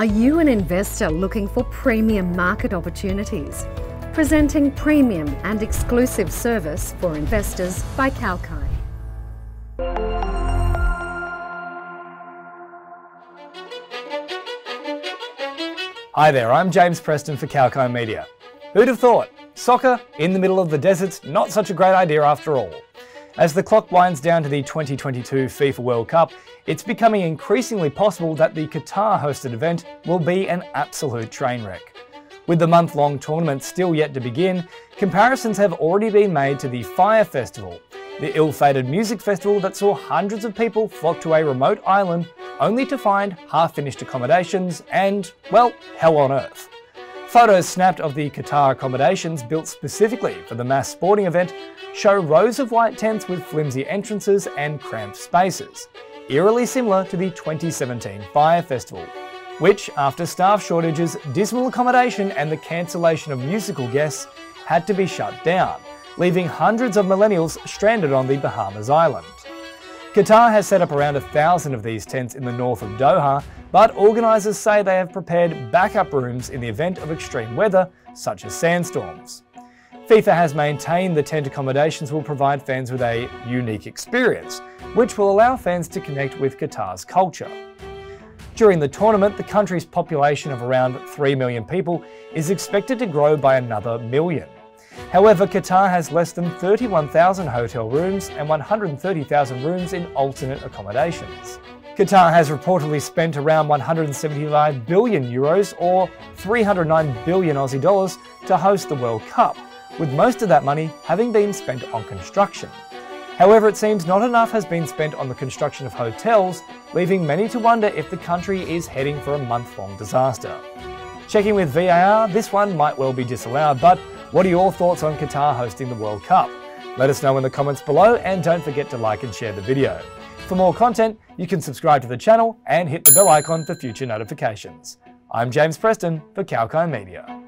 Are you an investor looking for premium market opportunities? Presenting premium and exclusive service for investors by Kalkine. Hi there, I'm James Preston for Kalkine Media. Who'd have thought? Soccer in the middle of the desert's not such a great idea after all. As the clock winds down to the 2022 FIFA World Cup, it's becoming increasingly possible that the Qatar hosted event will be an absolute train wreck. With the month long tournament still yet to begin, comparisons have already been made to the Fyre Festival, the ill fated music festival that saw hundreds of people flock to a remote island only to find half finished accommodations and, well, hell on earth. Photos snapped of the Qatar accommodations built specifically for the mass sporting event show rows of white tents with flimsy entrances and cramped spaces, eerily similar to the 2017 Fyre Festival, which, after staff shortages, dismal accommodation and the cancellation of musical guests, had to be shut down, leaving hundreds of millennials stranded on the Bahamas island. Qatar has set up around a thousand of these tents in the north of Doha, but organisers say they have prepared backup rooms in the event of extreme weather, such as sandstorms. FIFA has maintained the tent accommodations will provide fans with a unique experience, which will allow fans to connect with Qatar's culture. During the tournament, the country's population of around 3 million people is expected to grow by another million. However, Qatar has less than 31,000 hotel rooms and 130,000 rooms in alternate accommodations. Qatar has reportedly spent around 175 billion euros or 309 billion Aussie dollars to host the World Cup, with most of that money having been spent on construction. However, it seems not enough has been spent on the construction of hotels, leaving many to wonder if the country is heading for a month-long disaster. Checking with VAR, this one might well be disallowed, but what are your thoughts on Qatar hosting the World Cup? Let us know in the comments below and don't forget to like and share the video. For more content, you can subscribe to the channel and hit the bell icon for future notifications. I'm James Preston for Kalkine Media.